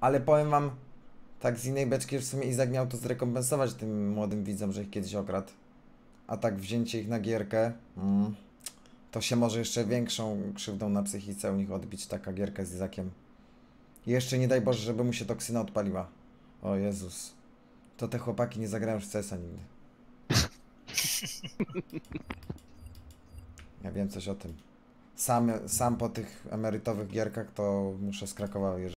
Ale powiem wam, tak z innej beczki, że w sumie Izak miał to zrekompensować tym młodym widzom, że ich kiedyś okradł. A tak wzięcie ich na gierkę, mm, to się może jeszcze większą krzywdą na psychice u nich odbić taka gierka z Izakiem. Jeszcze nie daj Boże, żeby mu się toksyna odpaliła. O Jezus. To te chłopaki nie zagrają w CS-a nigdy. Ja wiem coś o tym. Sam, sam po tych emerytowych gierkach to muszę z Krakowa.